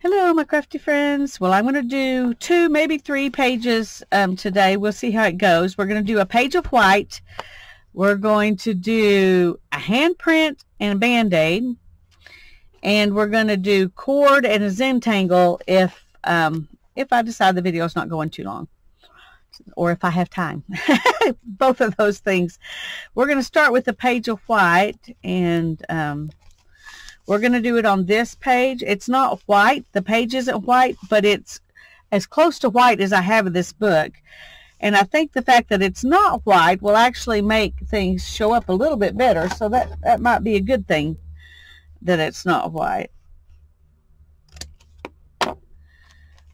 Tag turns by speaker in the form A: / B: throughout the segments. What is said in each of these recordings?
A: Hello, my crafty friends. Well, I'm going to do two, maybe three pages um, today. We'll see how it goes. We're going to do a page of white. We're going to do a handprint and a band-aid. And we're going to do cord and a Zentangle if, um, if I decide the video is not going too long. Or if I have time. Both of those things. We're going to start with a page of white. And... Um, we're going to do it on this page. It's not white. The page isn't white, but it's as close to white as I have in this book. And I think the fact that it's not white will actually make things show up a little bit better. So that, that might be a good thing that it's not white.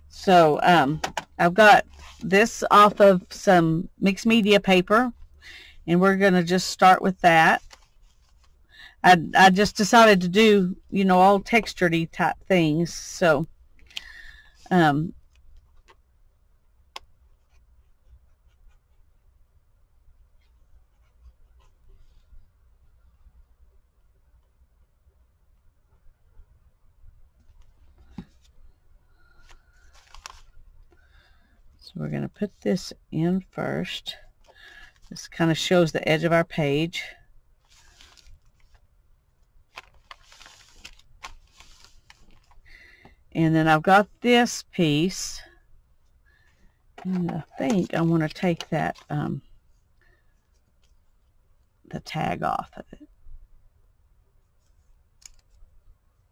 A: So um, I've got this off of some mixed media paper. And we're going to just start with that. I, I just decided to do, you know, all textured type things. So, um, So we're going to put this in first. This kind of shows the edge of our page. And then I've got this piece. And I think I want to take that, um, the tag off of it.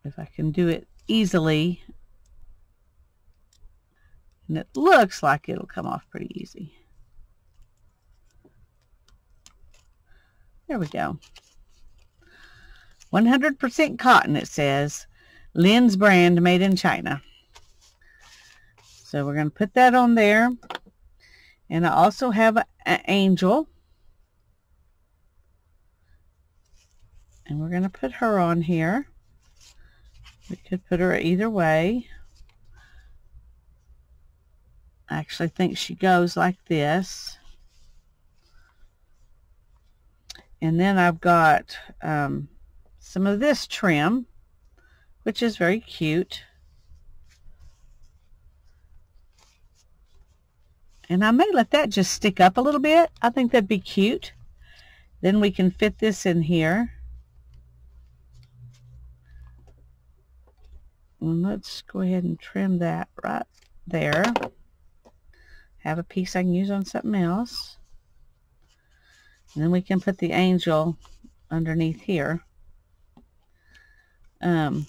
A: If I can do it easily. And it looks like it'll come off pretty easy. There we go. 100% cotton, it says. Lin's brand made in China. So we're going to put that on there. And I also have an angel. And we're going to put her on here. We could put her either way. I actually think she goes like this. And then I've got um, some of this trim which is very cute. And I may let that just stick up a little bit. I think that'd be cute. Then we can fit this in here. And let's go ahead and trim that right there. Have a piece I can use on something else. And then we can put the angel underneath here. Um,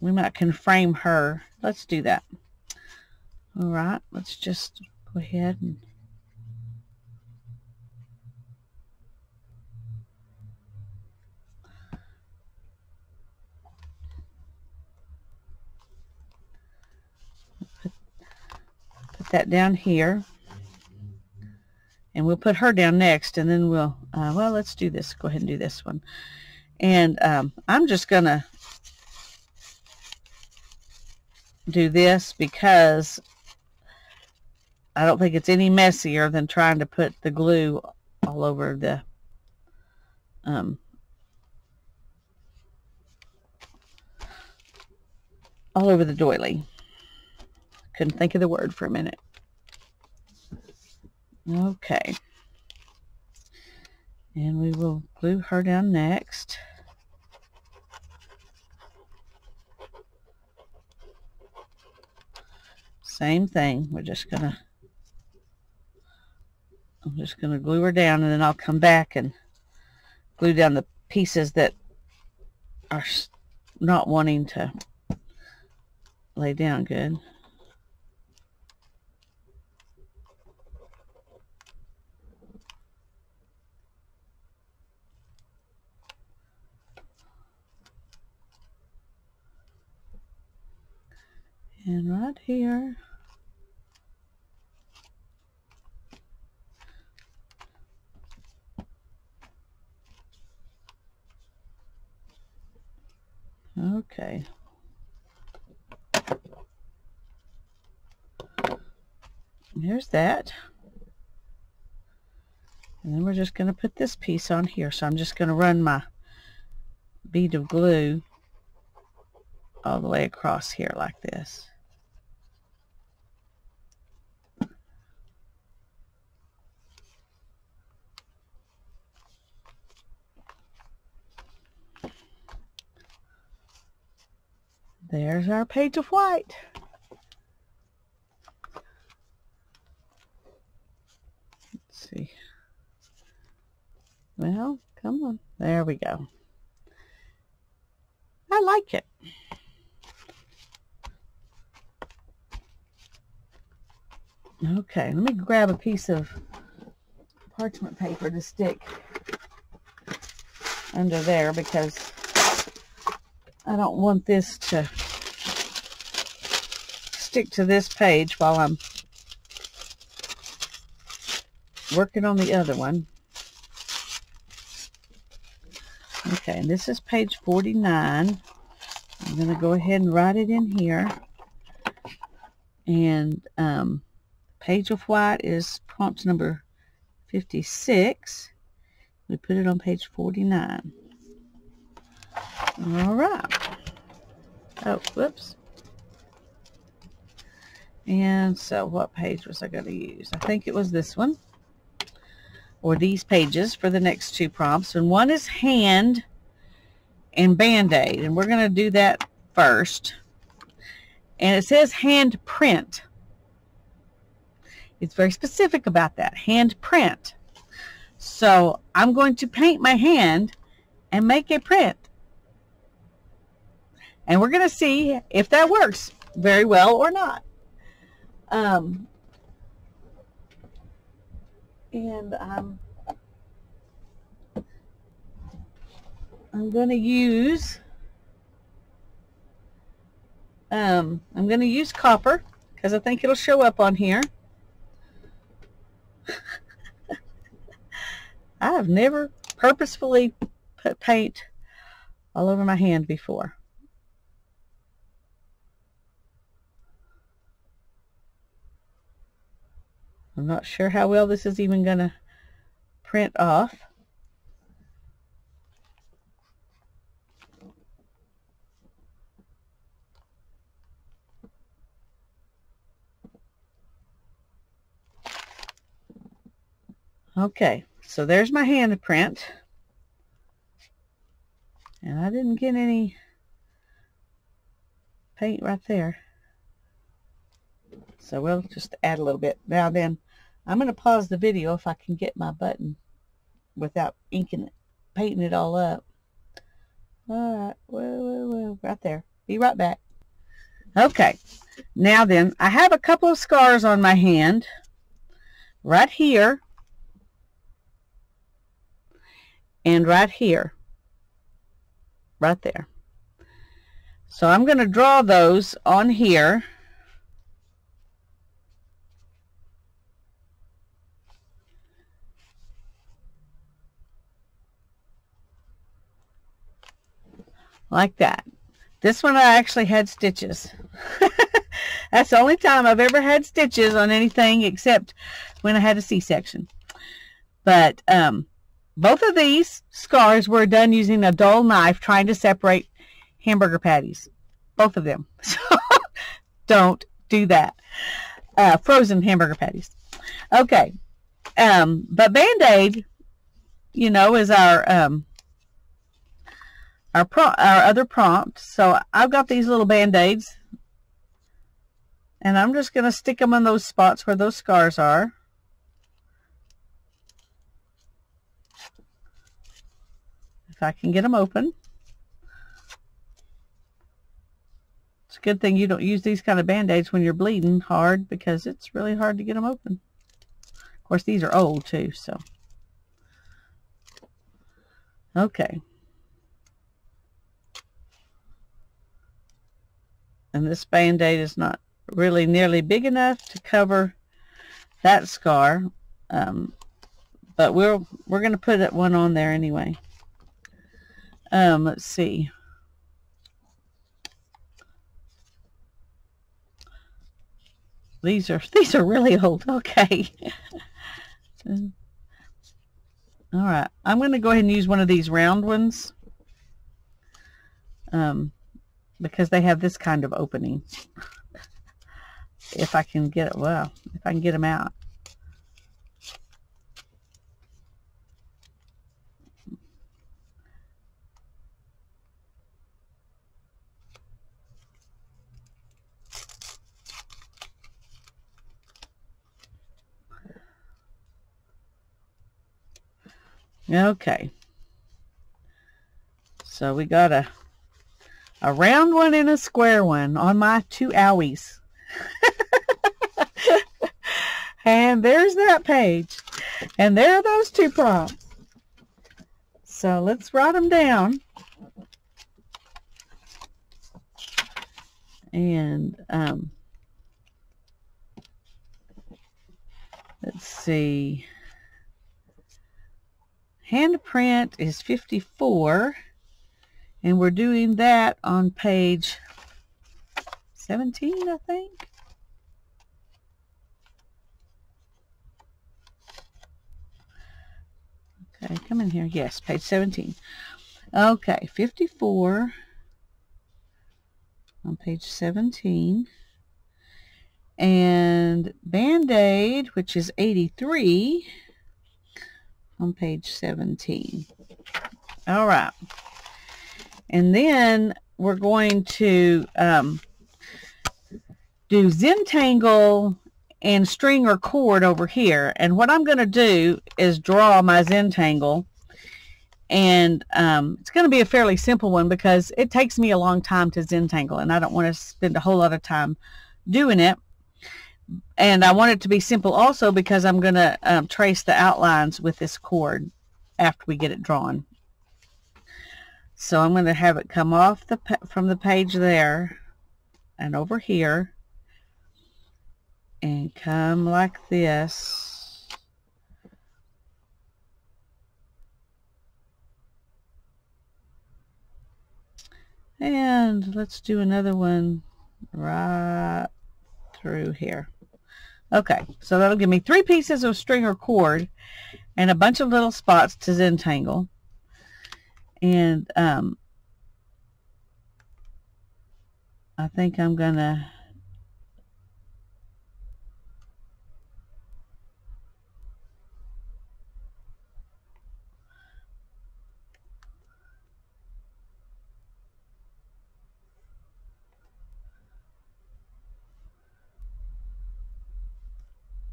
A: we might can frame her. Let's do that. All right, let's just go ahead and put, that down here. And we'll put her down next, and then we'll, uh, well, let's do this. Go ahead and do this one. And um, I'm just going to do this because I don't think it's any messier than trying to put the glue all over the um, all over the doily. Couldn't think of the word for a minute. Okay. And we will glue her down next. Same thing. We're just going to I'm just going to glue her down and then I'll come back and glue down the pieces that are not wanting to lay down good. And right here Okay. There's that. And then we're just going to put this piece on here. So I'm just going to run my bead of glue all the way across here like this. There's our page of white. Let's see. Well, come on. There we go. I like it. Okay, let me grab a piece of parchment paper to stick under there because I don't want this to stick to this page while I'm working on the other one. Okay, and this is page 49. I'm going to go ahead and write it in here. And um, page of white is prompt number 56. We put it on page 49. All right. Oh, whoops. And so what page was I going to use? I think it was this one or these pages for the next two prompts. And one is hand and band-aid. And we're going to do that first. And it says hand print. It's very specific about that. Hand print. So I'm going to paint my hand and make a print. And we're going to see if that works very well or not. Um, and um, I'm going to use um, I'm going to use copper because I think it'll show up on here. I have never purposefully put paint all over my hand before. I'm not sure how well this is even going to print off. Okay, so there's my handprint. And I didn't get any paint right there. So we'll just add a little bit. Now then, I'm going to pause the video if I can get my button without inking it, painting it all up. All right, whoa, whoa, whoa, right there. Be right back. Okay, now then, I have a couple of scars on my hand, right here, and right here, right there. So I'm going to draw those on here. Like that. This one I actually had stitches. That's the only time I've ever had stitches on anything except when I had a C-section. But um, both of these scars were done using a dull knife trying to separate hamburger patties. Both of them. So don't do that. Uh, frozen hamburger patties. Okay. Um, but Band-Aid, you know, is our um, our, pro our other prompt. So I've got these little band-aids. And I'm just going to stick them on those spots where those scars are. If I can get them open. It's a good thing you don't use these kind of band-aids when you're bleeding hard because it's really hard to get them open. Of course, these are old too, so. Okay. And this band-aid is not really nearly big enough to cover that scar um, but we're we're gonna put that one on there anyway. Um, let's see. These are these are really old okay. All right I'm gonna go ahead and use one of these round ones. Um, because they have this kind of opening. if I can get it, well, if I can get them out. Okay. So we got a a round one and a square one on my two owies. and there's that page. And there are those two prompts. So let's write them down. And um, let's see. Handprint is 54 and we're doing that on page 17 I think okay come in here yes page 17 okay 54 on page 17 and Band-Aid which is 83 on page 17. All right. And then we're going to um, do Zentangle and string or cord over here. And what I'm going to do is draw my Zentangle. And um, it's going to be a fairly simple one because it takes me a long time to Zentangle. And I don't want to spend a whole lot of time doing it and I want it to be simple also because I'm going to um, trace the outlines with this cord after we get it drawn. So I'm going to have it come off the from the page there and over here and come like this. And let's do another one right through here. Okay, so that'll give me three pieces of string or cord and a bunch of little spots to Zentangle. And um, I think I'm going to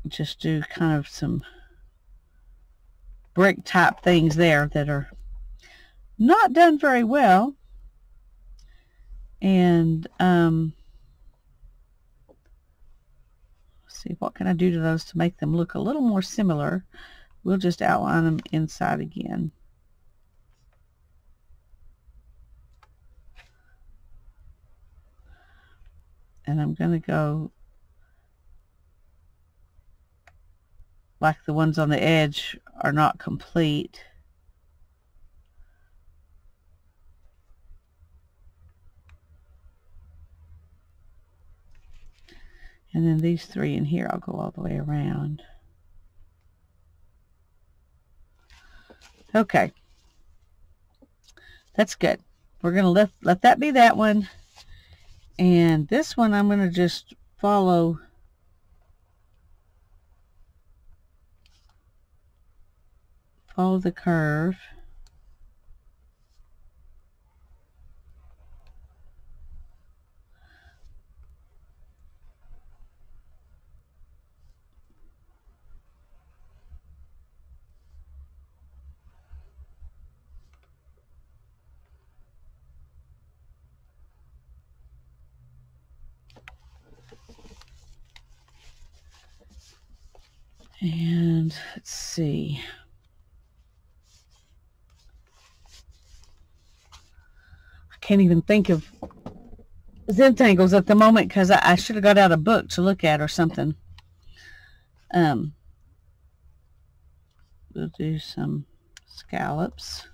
A: just do kind of some brick type things there that are not done very well. And um, see what can I do to those to make them look a little more similar? We'll just outline them inside again. And I'm going to go like the ones on the edge are not complete. And then these three in here, I'll go all the way around. Okay. That's good. We're going to let, let that be that one. And this one, I'm going to just follow follow the curve. And let's see. I can't even think of Zentangles at the moment because I, I should have got out a book to look at or something. Um, we'll do some scallops.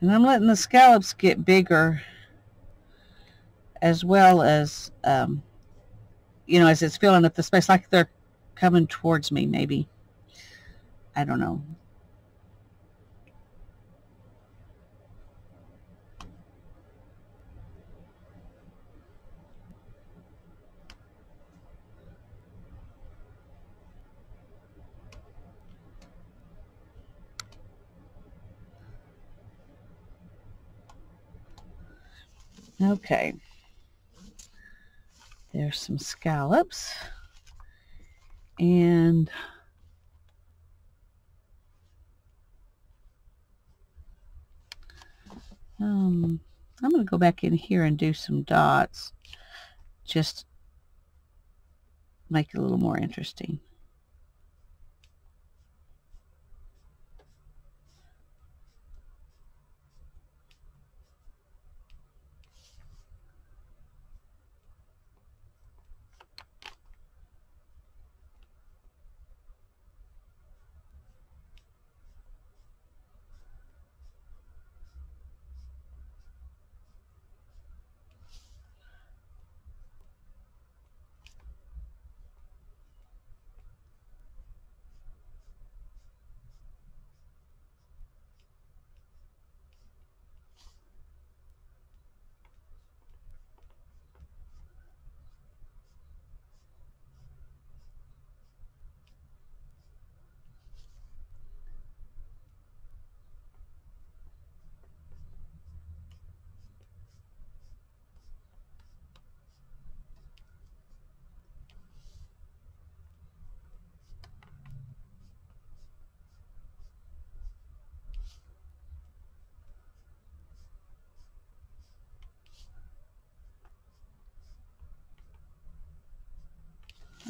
A: And I'm letting the scallops get bigger as well as, um, you know, as it's filling up the space, like they're coming towards me maybe. I don't know. Okay. There's some scallops. And um, I'm going to go back in here and do some dots. Just make it a little more interesting.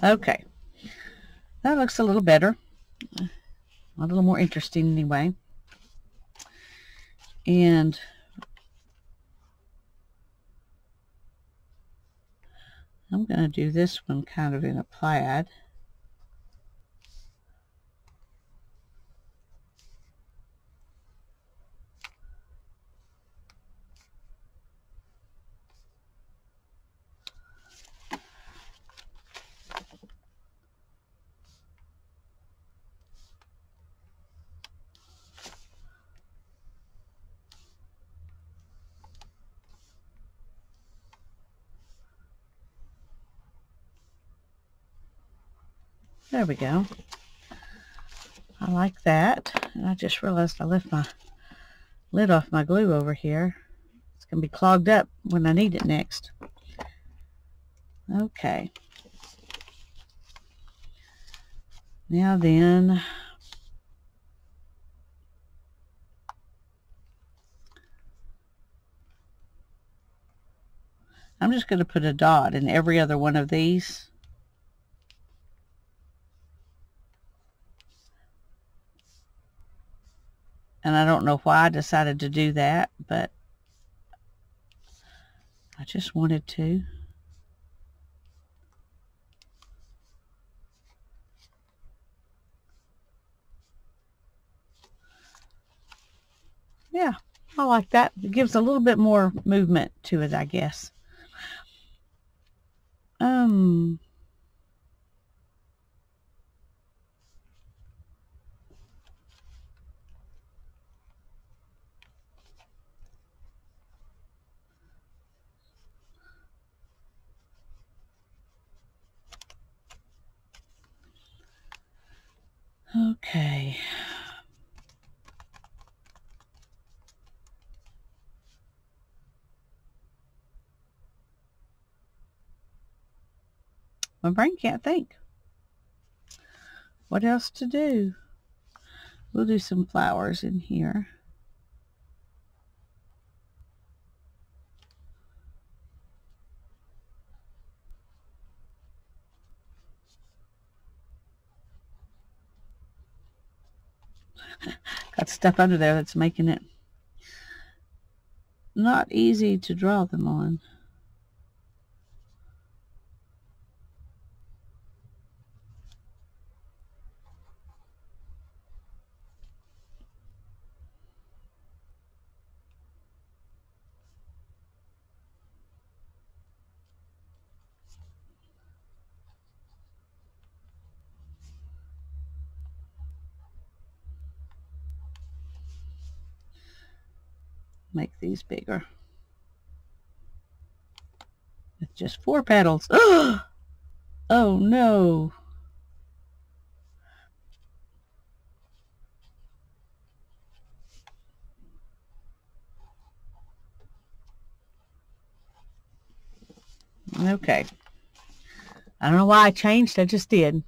A: Okay. That looks a little better. A little more interesting anyway. And I'm going to do this one kind of in a plaid. There we go. I like that. And I just realized I left my lid off my glue over here. It's going to be clogged up when I need it next. Okay. Now then, I'm just going to put a dot in every other one of these. And I don't know why I decided to do that, but I just wanted to. Yeah, I like that. It gives a little bit more movement to it, I guess. Um, Okay. My brain can't think. What else to do? We'll do some flowers in here. Got stuff under there that's making it not easy to draw them on. Make these bigger. With just four petals. Oh no. Okay. I don't know why I changed. I just did.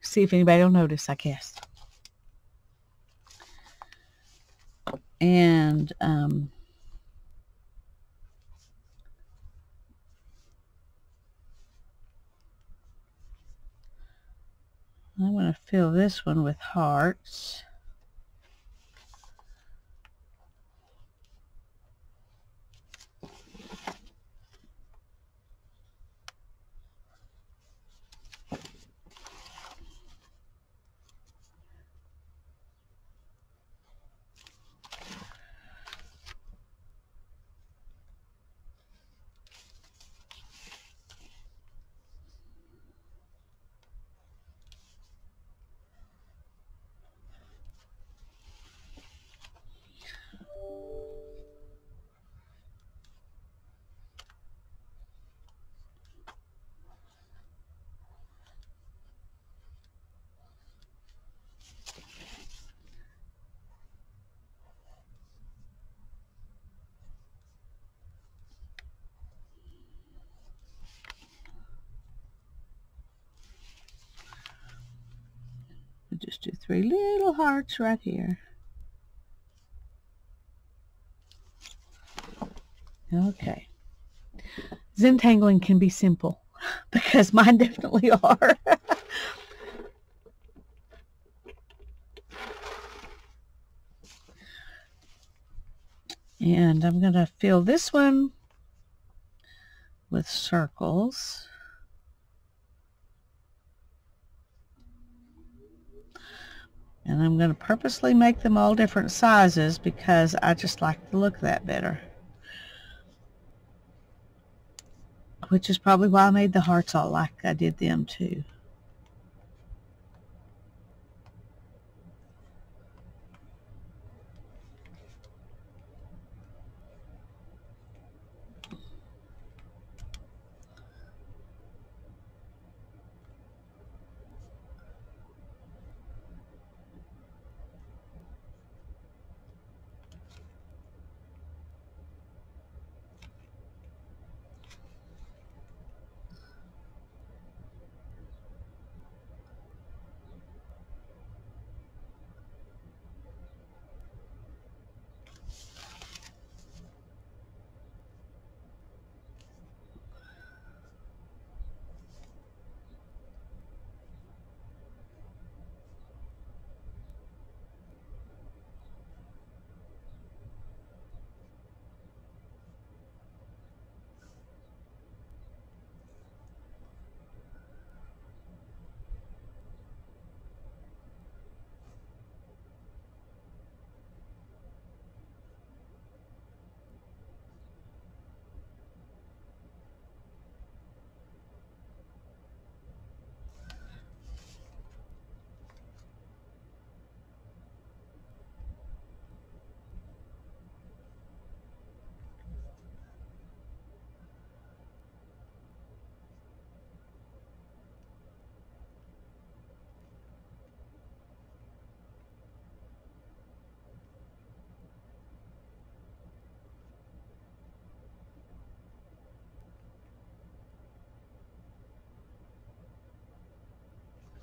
A: See if anybody will notice, I guess. And um, I'm going to fill this one with hearts. Just do three little hearts right here. Okay. Zentangling can be simple because mine definitely are. and I'm going to fill this one with circles. And I'm going to purposely make them all different sizes because I just like the look of that better. Which is probably why I made the hearts all like I did them too.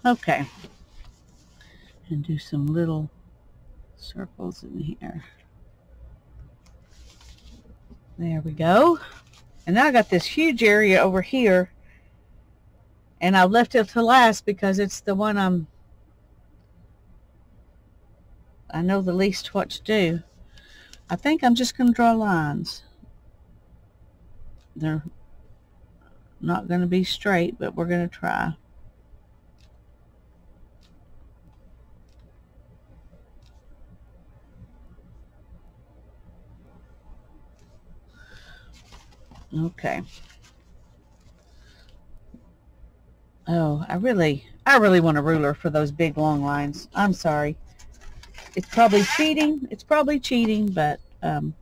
A: Okay. And do some little circles in here. There we go. And now I got this huge area over here. And I left it to last because it's the one I'm I know the least what to do. I think I'm just going to draw lines. They're not going to be straight, but we're going to try. Okay. Oh, I really, I really want a ruler for those big long lines. I'm sorry. it's probably cheating. It's probably cheating, but um,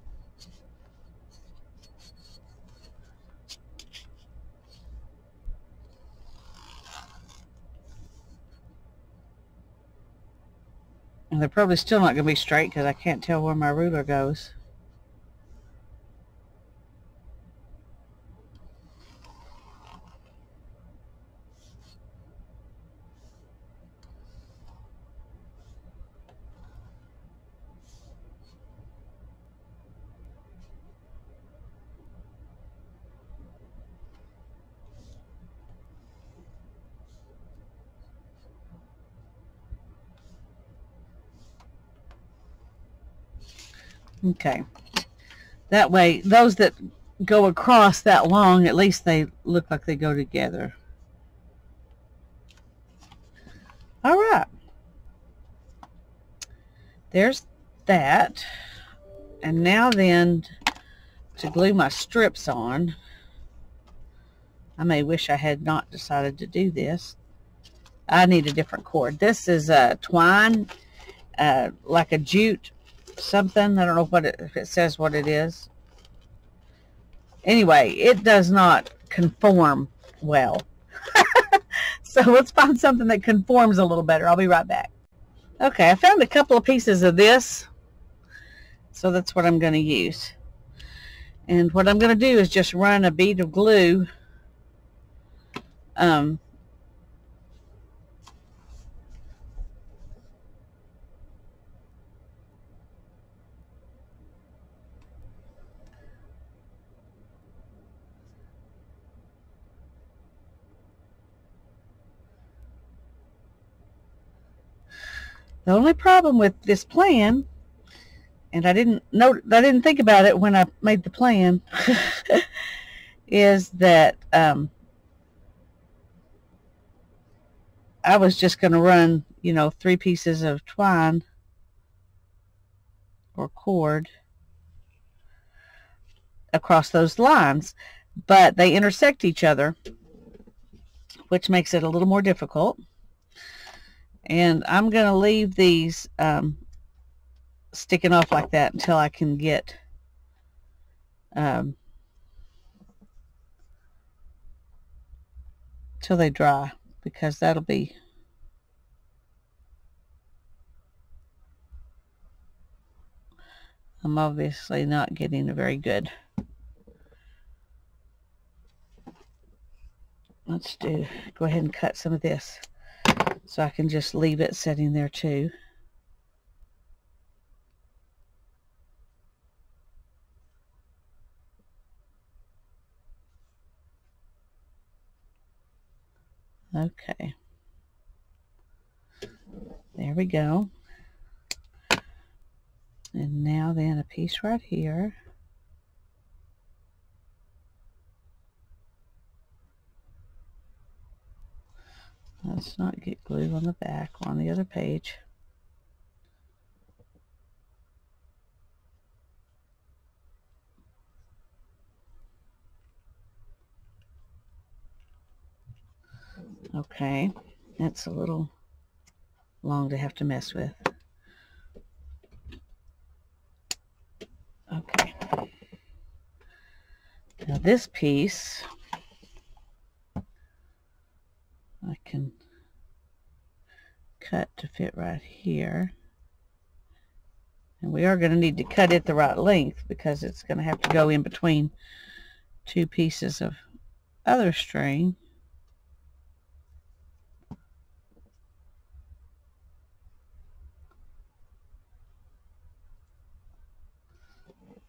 A: and they're probably still not going to be straight because I can't tell where my ruler goes. Okay. That way, those that go across that long, at least they look like they go together. All right. There's that. And now then, to glue my strips on, I may wish I had not decided to do this. I need a different cord. This is a twine, uh, like a jute something. I don't know what it, if it says what it is. Anyway, it does not conform well. so let's find something that conforms a little better. I'll be right back. Okay, I found a couple of pieces of this. So that's what I'm going to use. And what I'm going to do is just run a bead of glue um, The only problem with this plan, and I didn't know, I didn't think about it when I made the plan, is that um, I was just going to run, you know, three pieces of twine or cord across those lines, but they intersect each other, which makes it a little more difficult. And I'm going to leave these um, sticking off like that until I can get um, till they dry because that'll be I'm obviously not getting a very good let's do go ahead and cut some of this so I can just leave it sitting there too. Okay. There we go. And now then a piece right here. Let's not get glue on the back or on the other page. Okay, that's a little long to have to mess with. Okay. Now this piece I can cut to fit right here. And we are going to need to cut it the right length because it's going to have to go in between two pieces of other string.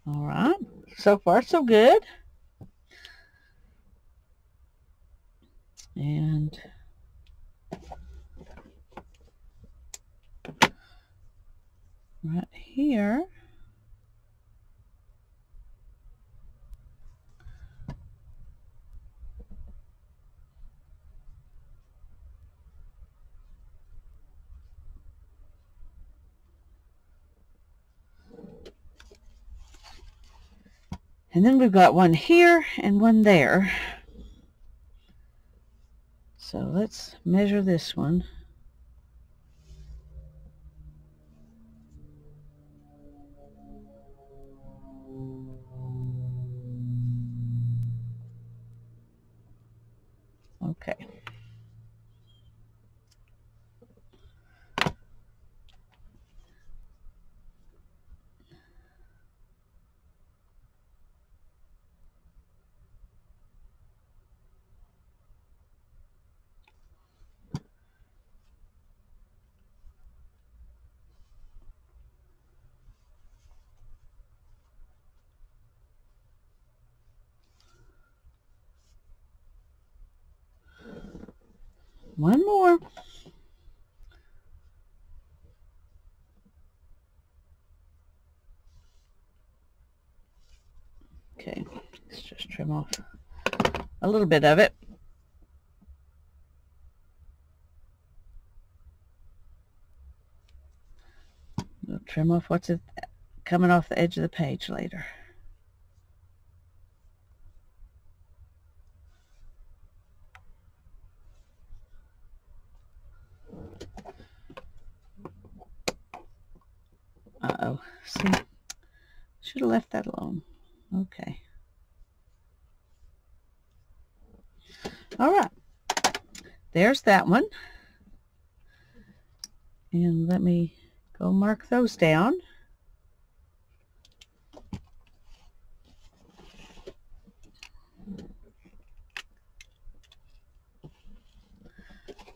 A: All right, so far so good. And right here. And then we've got one here and one there. So let's measure this one. Okay. One more. Okay, let's just trim off a little bit of it. We'll trim off what's coming off the edge of the page later. Uh-oh. See? Should have left that alone. Okay. All right. There's that one. And let me go mark those down.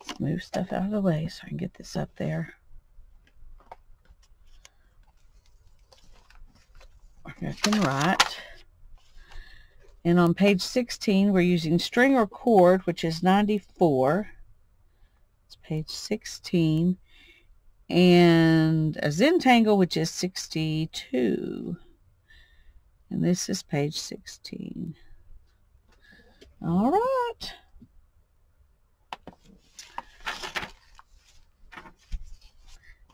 A: Let's move stuff out of the way so I can get this up there. Left and right. And on page 16, we're using string or cord, which is 94. It's page 16. And a Zentangle, which is 62. And this is page 16. All right.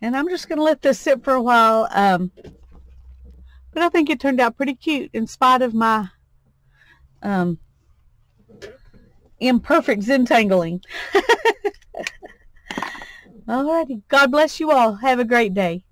A: And I'm just going to let this sit for a while. Um, but I think it turned out pretty cute in spite of my um, imperfect Zentangling. Alrighty. God bless you all. Have a great day.